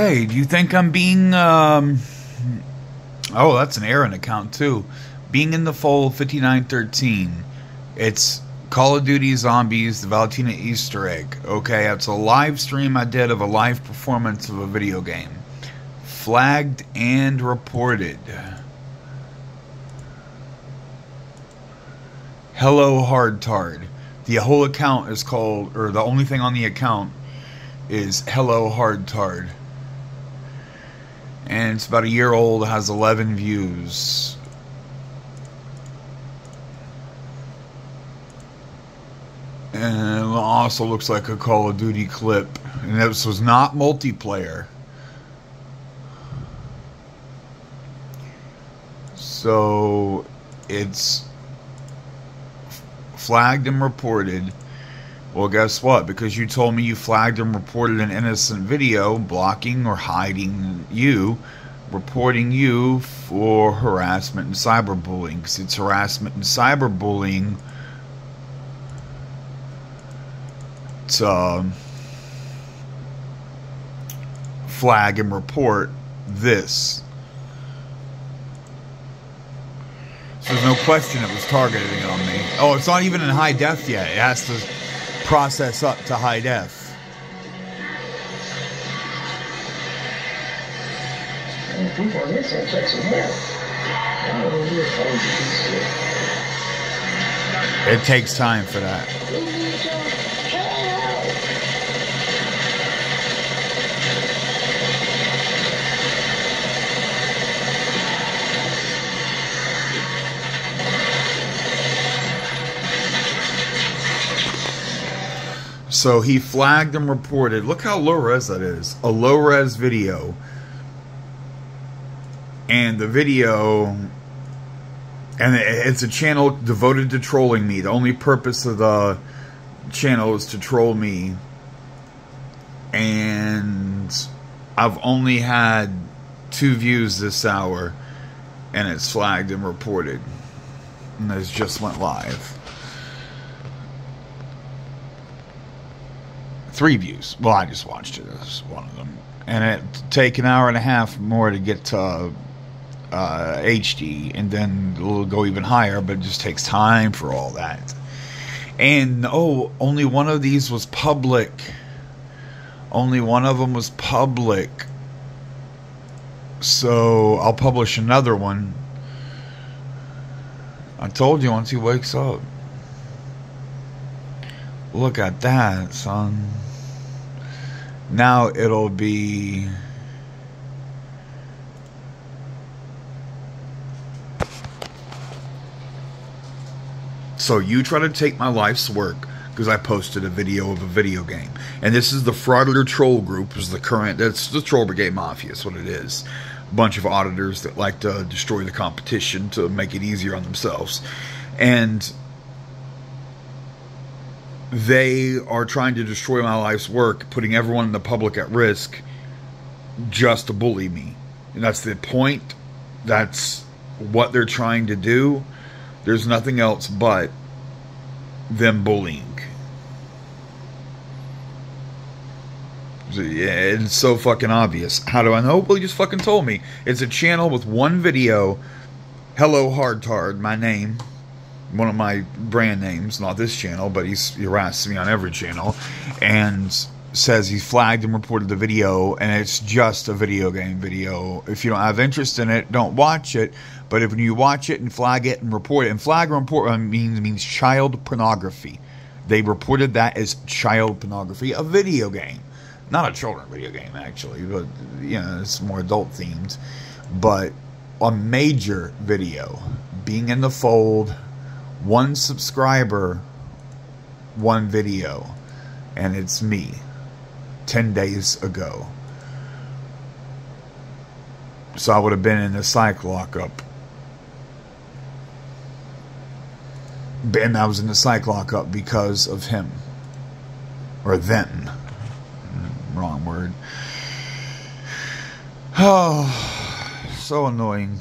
Hey, do you think I'm being, um... Oh, that's an Aaron account, too. Being in the Fold 5913. It's Call of Duty Zombies, the Valentina Easter egg. Okay, it's a live stream I did of a live performance of a video game. Flagged and reported. Hello Hardtard. The whole account is called, or the only thing on the account is Hello Hardtard and it's about a year old, has 11 views. And it also looks like a Call of Duty clip. And this was not multiplayer. So it's flagged and reported. Well, guess what? Because you told me you flagged and reported an innocent video blocking or hiding you, reporting you for harassment and cyberbullying. Because it's harassment and cyberbullying to uh, flag and report this. So there's no question it was targeting on me. Oh, it's not even in high def yet. It has to process up to high def. It takes time for that. So he flagged and reported. Look how low res that is. A low res video. And the video. And it's a channel devoted to trolling me. The only purpose of the channel is to troll me. And I've only had two views this hour. And it's flagged and reported. And it just went live. Three views. Well, I just watched it as one of them, and it take an hour and a half more to get to uh, HD, and then it'll go even higher. But it just takes time for all that. And oh, only one of these was public. Only one of them was public. So I'll publish another one. I told you once he wakes up. Look at that, son. Now it'll be. So you try to take my life's work because I posted a video of a video game. And this is the Fraudler Troll Group, is the current, that's the Troll Brigade Mafia, is what it is. A bunch of auditors that like to destroy the competition to make it easier on themselves. And they are trying to destroy my life's work, putting everyone in the public at risk just to bully me. And that's the point. That's what they're trying to do. There's nothing else but them bullying. Yeah, it's so fucking obvious. How do I know? Well, you just fucking told me. It's a channel with one video. Hello, Hardtard, my name one of my brand names, not this channel, but he's harassed me on every channel, and says he flagged and reported the video, and it's just a video game video. If you don't have interest in it, don't watch it. But if you watch it and flag it and report it, and flag report uh, means means child pornography. They reported that as child pornography, a video game, not a children video game actually, but you know it's more adult themed. But a major video, being in the fold, one subscriber, one video, and it's me 10 days ago. So I would have been in the psych lockup. And I was in the psych lockup because of him. Or them. Wrong word. Oh, so annoying.